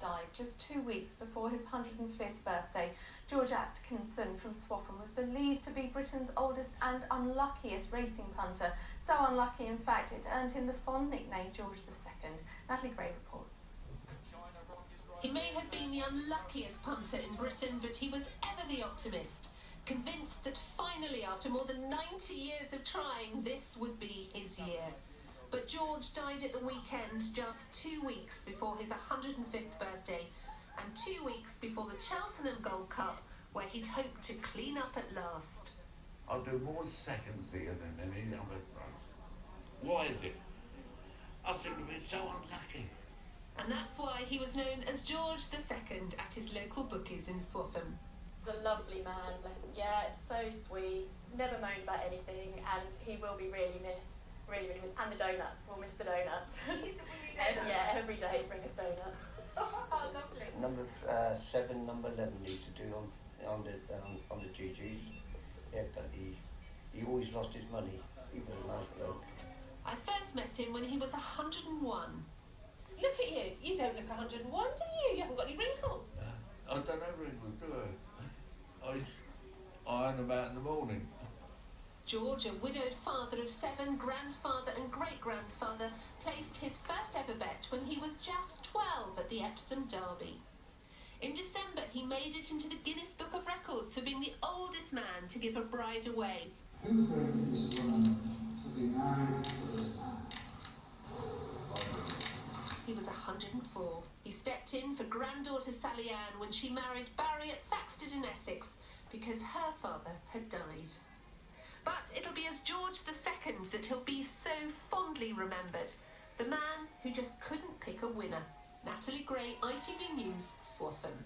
died just two weeks before his 105th birthday. George Atkinson from Swaffham was believed to be Britain's oldest and unluckiest racing punter. So unlucky, in fact, it earned him the fond nickname George II. Natalie Gray reports. He may have been the unluckiest punter in Britain, but he was ever the optimist, convinced that finally, after more than 90 years of trying, this would be his year. But George died at the weekend just two weeks before his 105th birthday and two weeks before the Cheltenham Gold Cup, where he'd hoped to clean up at last. I'll do more seconds here than any other race. Why is it? I seem to be so unlucky. And that's why he was known as George II at his local bookies in Swaffham. The lovely man, bless him. Yeah, it's so sweet. Never moaned about anything, and he will be really missed. Really, really miss. And the donuts. We'll miss the donuts. donuts? yeah, every day bring us donuts. oh, lovely. Number uh, seven, number eleven used to do on on the um, on the GGs. Yeah, but he he always lost his money. He was a nice bloke. I first met him when he was 101. Look at you. You don't look 101, do you? You haven't got any wrinkles. I don't have wrinkles, do I? I iron them out in the morning. George, a widowed father of seven, grandfather and great-grandfather, placed his first ever bet when he was just 12 at the Epsom Derby. In December, he made it into the Guinness Book of Records for being the oldest man to give a bride away. He was 104. He stepped in for granddaughter Sally Ann when she married Barry at Thaxted in Essex because her father had died. But it'll be as George II that he'll be so fondly remembered. The man who just couldn't pick a winner. Natalie Gray, ITV News, Swaffham.